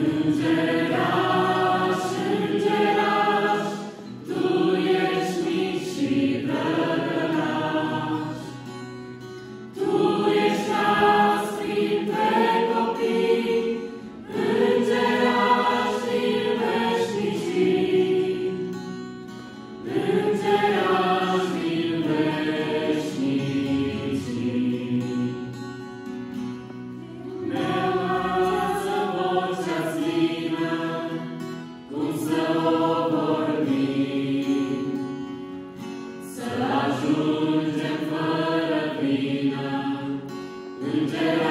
Jesus. Today.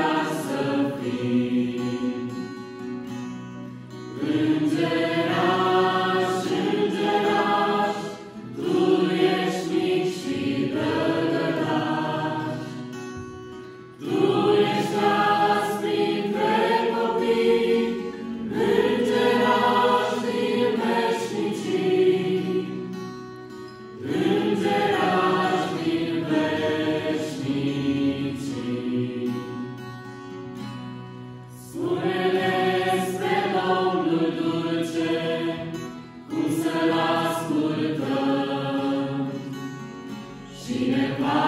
Cineva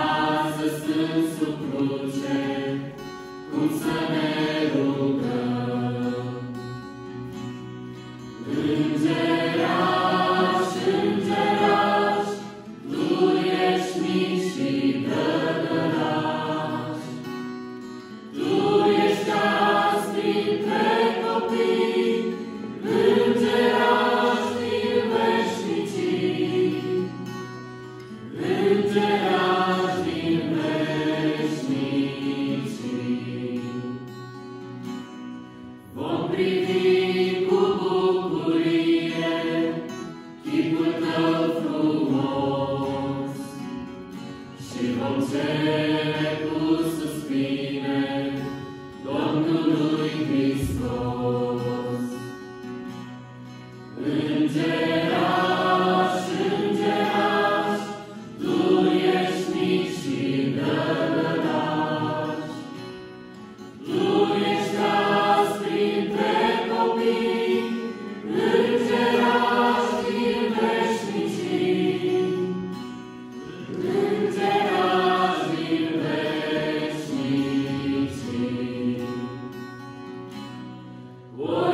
să sunt sub cruce, cum să Lord. Whoa.